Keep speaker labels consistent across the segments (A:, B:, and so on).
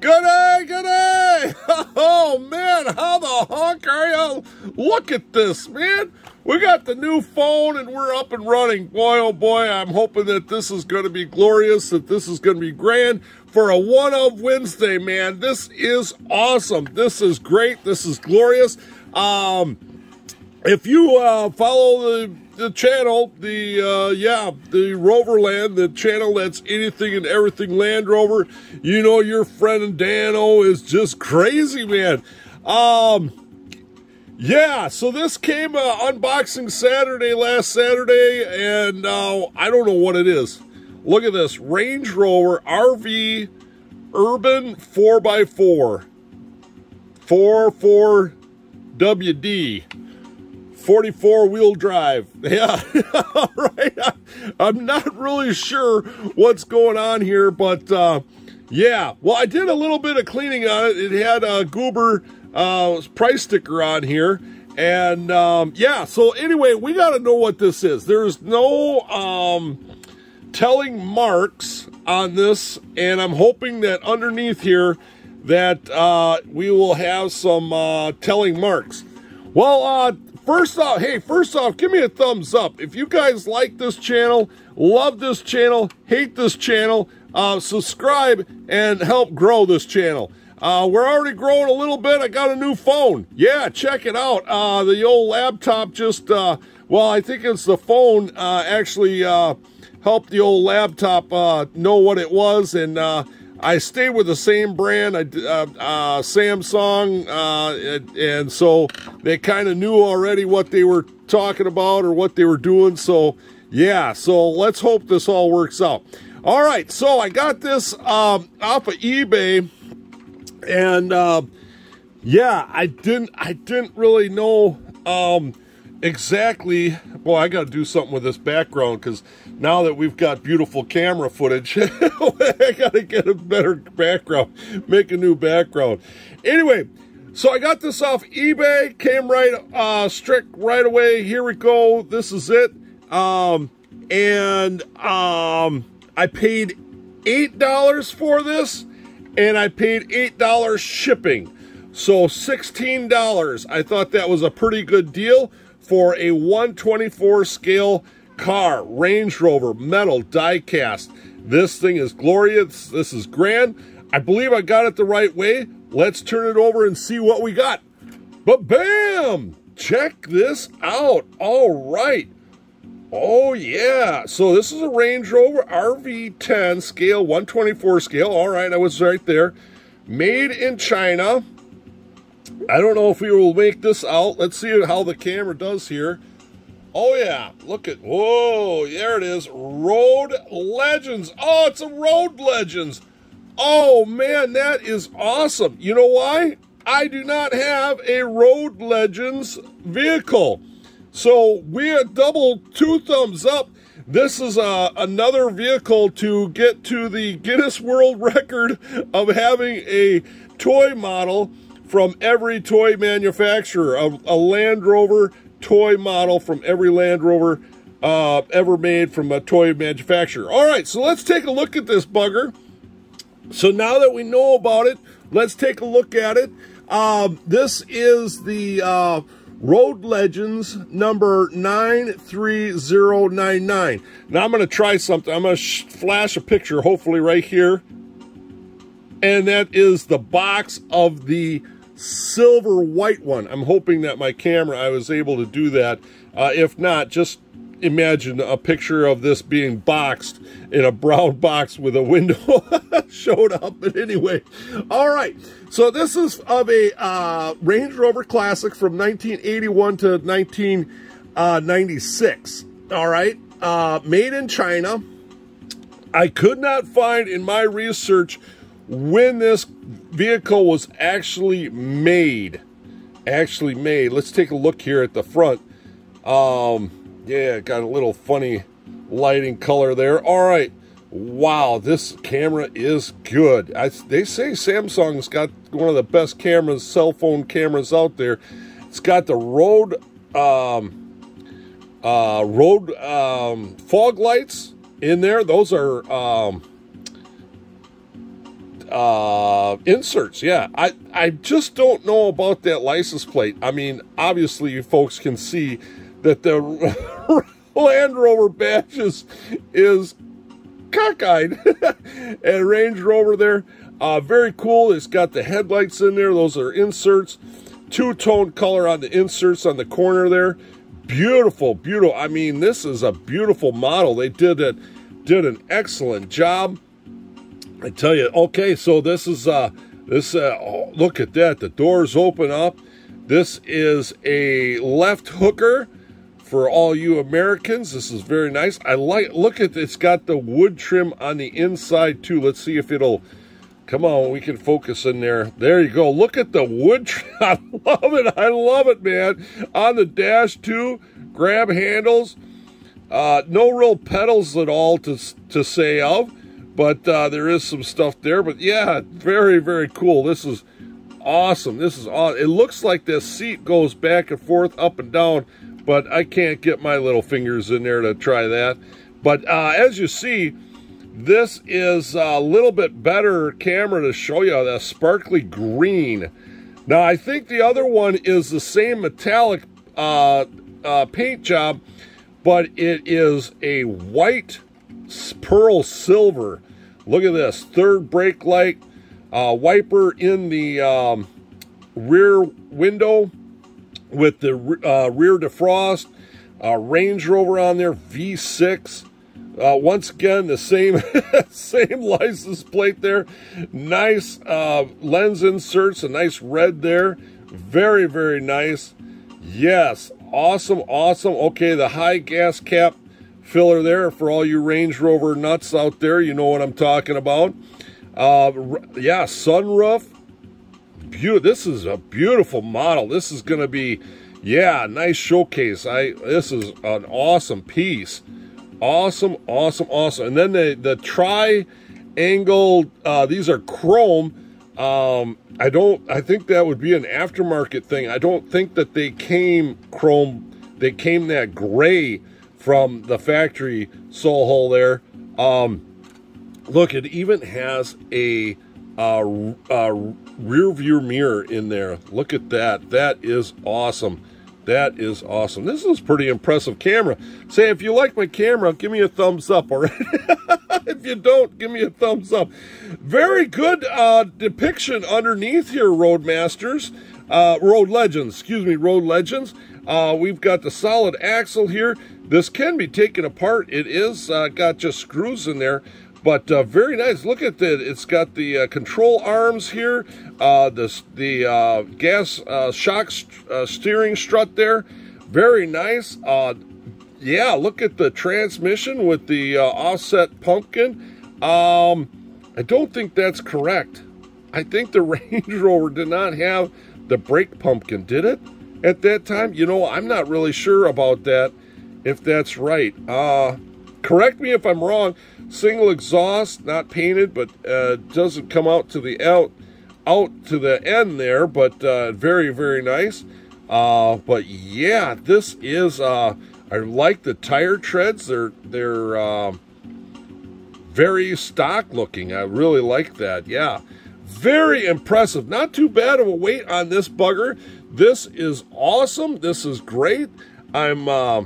A: good day, good day. Oh man, how the honk are you? Look at this, man. We got the new phone and we're up and running. Boy, oh boy, I'm hoping that this is going to be glorious, that this is going to be grand for a one of Wednesday, man. This is awesome. This is great. This is glorious. Um, if you uh, follow the the channel, the uh, yeah, the Roverland, the channel that's anything and everything Land Rover. You know your friend Dano is just crazy, man. Um, yeah, so this came uh, unboxing Saturday, last Saturday, and uh, I don't know what it is. Look at this Range Rover RV Urban 4x4 44WD 44 wheel drive. Yeah, right. I'm not really sure what's going on here, but uh, yeah. Well, I did a little bit of cleaning on it. It had a Goober uh, price sticker on here. And um, yeah, so anyway, we got to know what this is. There's no um, telling marks on this, and I'm hoping that underneath here that uh, we will have some uh, telling marks. Well, uh, first off, hey, first off, give me a thumbs up. If you guys like this channel, love this channel, hate this channel, uh, subscribe and help grow this channel. Uh, we're already growing a little bit. I got a new phone. Yeah, check it out. Uh, the old laptop just, uh, well, I think it's the phone uh, actually uh, helped the old laptop uh, know what it was. And I stayed with the same brand, Samsung. And, and, so they kind of knew already what they were talking about or what they were doing. So, yeah, so let's hope this all works out. All right, so I got this um, off of eBay and uh, yeah, I didn't I didn't really know um, exactly. Boy, I got to do something with this background because now that we've got beautiful camera footage, I got to get a better background, make a new background. Anyway, so I got this off eBay, came right uh, strict right away. Here we go. This is it. Um, and um, I paid $8 for this and I paid $8 shipping. So $16. I thought that was a pretty good deal for a 124 scale car, Range Rover, metal, die cast. This thing is glorious. This is grand. I believe I got it the right way. Let's turn it over and see what we got. But bam! Check this out. All right. Oh, yeah. So this is a Range Rover RV10 scale, 124 scale. All right, I was right there. Made in China. I don't know if we will make this out. Let's see how the camera does here. Oh, yeah. Look at, whoa, there it is. Road Legends. Oh, it's a Road Legends. Oh, man, that is awesome. You know why? I do not have a Road Legends vehicle. So we're double two thumbs up. This is uh, another vehicle to get to the Guinness World Record of having a toy model from every toy manufacturer, a, a Land Rover toy model from every Land Rover uh, ever made from a toy manufacturer. All right, so let's take a look at this bugger. So now that we know about it, let's take a look at it. Um, this is the uh, Road Legends number 93099. Now I'm going to try something. I'm going to flash a picture, hopefully right here. And that is the box of the silver white one. I'm hoping that my camera, I was able to do that. Uh, if not, just imagine a picture of this being boxed in a brown box with a window showed up. But anyway, all right. So this is of a uh, Range Rover Classic from 1981 to 1996. All right. Uh, made in China. I could not find in my research when this vehicle was actually made. Actually made. Let's take a look here at the front. Um, yeah, got a little funny lighting color there. All right. Wow, this camera is good. I, they say Samsung's got one of the best cameras, cell phone cameras out there. It's got the road, um, uh, Rode um, fog lights in there. Those are um, uh, inserts. Yeah, I I just don't know about that license plate. I mean, obviously, you folks can see that the Land Rover badges is cockeyed and Range Rover there. Uh, very cool. It's got the headlights in there. Those are inserts. Two-tone color on the inserts on the corner there. Beautiful, beautiful. I mean, this is a beautiful model. They did it, did an excellent job. I tell you. Okay, so this is uh, this. Uh, oh, look at that. The doors open up. This is a left hooker for all you Americans. This is very nice. I like, look at, it's got the wood trim on the inside too. Let's see if it'll, come on, we can focus in there. There you go. Look at the wood trim. I love it. I love it, man. On the dash too, grab handles. Uh, no real pedals at all to, to say of, but uh, there is some stuff there. But yeah, very, very cool. This is awesome. This is awesome. It looks like this seat goes back and forth, up and down but I can't get my little fingers in there to try that. But uh, as you see, this is a little bit better camera to show you that sparkly green. Now, I think the other one is the same metallic uh, uh, paint job, but it is a white pearl silver. Look at this, third brake light, uh, wiper in the um, rear window, with the uh, rear defrost, uh, Range Rover on there, V6. Uh, once again, the same same license plate there. Nice uh, lens inserts, a nice red there. Very, very nice. Yes, awesome, awesome. Okay, the high gas cap filler there for all you Range Rover nuts out there. You know what I'm talking about. Uh, yeah, sunroof beautiful. This is a beautiful model. This is going to be, yeah, nice showcase. I This is an awesome piece. Awesome, awesome, awesome. And then the, the tri-angle, uh, these are chrome. Um, I don't, I think that would be an aftermarket thing. I don't think that they came chrome, they came that gray from the factory sole hole there. Um, look, it even has a uh, uh, rear view mirror in there. Look at that. That is awesome. That is awesome. This is pretty impressive camera. Say, if you like my camera, give me a thumbs up, all right? if you don't, give me a thumbs up. Very good uh, depiction underneath here, Roadmasters. Uh, Road Legends, excuse me, Road Legends. Uh, we've got the solid axle here. This can be taken apart. It is uh, got just screws in there. But uh, very nice. Look at that. It's got the uh, control arms here, uh, the, the uh, gas shock st steering strut there. Very nice. yeah, look at the transmission with the offset pumpkin. Um, I don't think that's correct. I think the Range Rover did not have the brake pumpkin, did it? At that time? You know, I'm not really sure about that, if that's right. Uh, correct me if I'm wrong. Single exhaust, not painted, but uh, doesn't come out to the out out to the end there, but uh, very very nice. Uh, but yeah, this is uh, I like the tire treads. They're they're uh, very stock looking. I really like that. Yeah, very impressive. Not too bad of a weight on this bugger. This is awesome. This is great. I'm uh,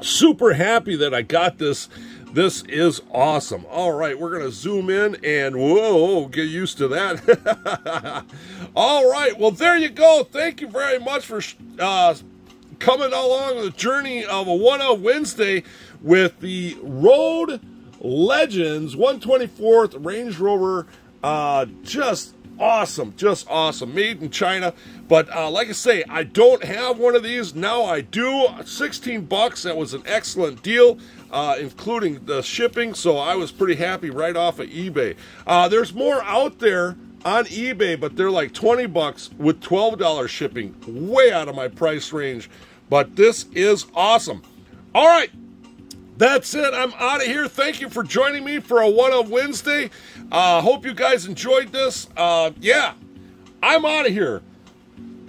A: super happy that I got this this is awesome. All right, we're going to zoom in and whoa, get used to that. All right, well, there you go. Thank you very much for uh, coming along the journey of a one of Wednesday with the Road Legends 124th Range Rover. Uh, just awesome, just awesome. Made in China. But uh, like I say, I don't have one of these. Now I do. 16 bucks. That was an excellent deal. Uh, including the shipping, so I was pretty happy right off of eBay. Uh, there's more out there on eBay, but they're like 20 bucks with $12 shipping, way out of my price range. But this is awesome. All right, that's it. I'm out of here. Thank you for joining me for a one of Wednesday. Uh, hope you guys enjoyed this. Uh, yeah, I'm out of here.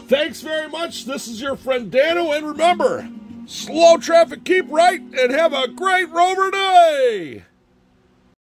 A: Thanks very much. This is your friend Dano, and remember, slow traffic, keep right, and have a great rover day.